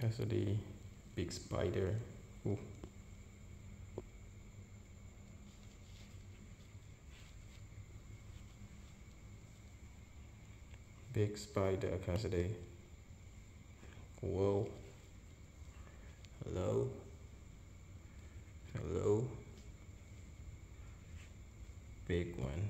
Cassadee, big spider. Ooh. Big spider Cassadee. Whoa. Hello. Hello. Big one.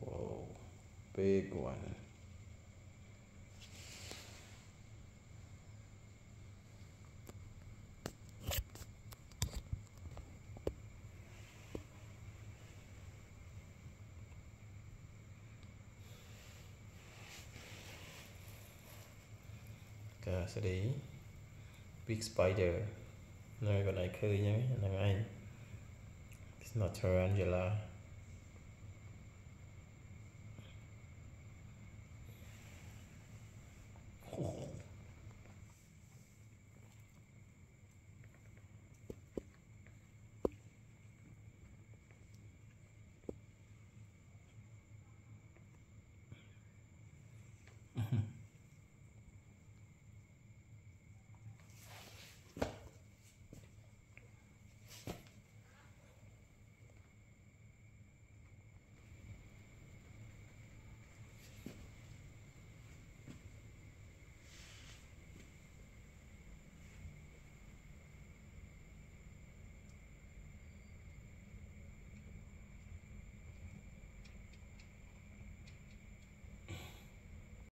Whoa, Big one. cả sẽ big spider. Nơi gọi này khơi nhé nàng it's not tarantula